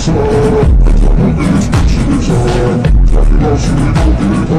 It's hard, it's hard, it's hard, it's hard, it's hard,